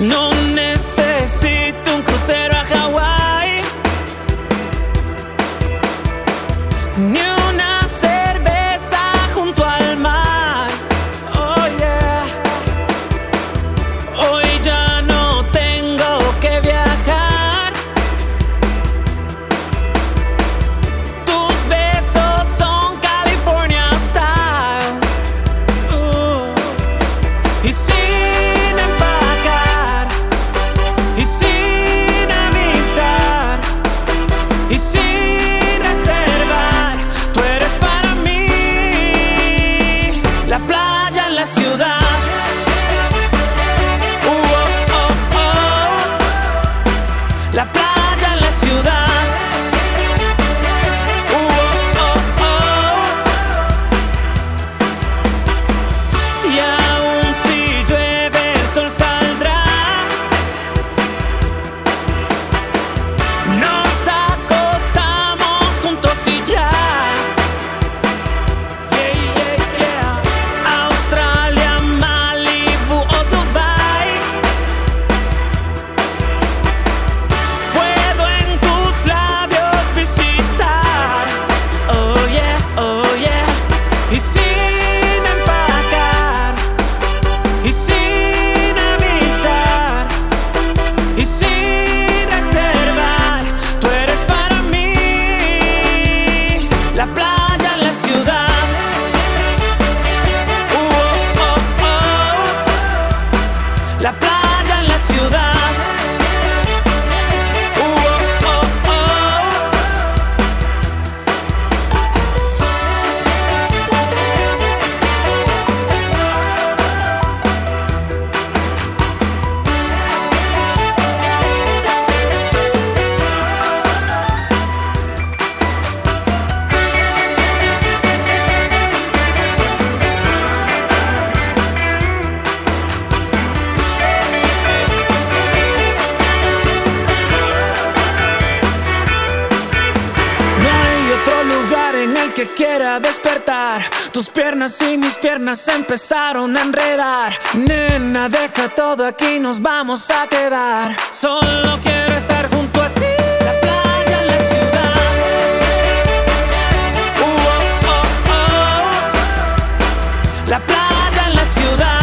No necesito un crucero a Hawái. Y sin avisar. Y sin reservar. Tú eres para mí. La playa en la ciudad. Uh, oh, oh, oh. La playa en la ciudad. Que quiera despertar. Tus piernas y mis piernas empezaron a enredar. Nena, deja todo aquí, nos vamos a quedar. Solo quiero estar junto a ti. La playa la ciudad. Uh, oh, oh, oh. La playa la ciudad.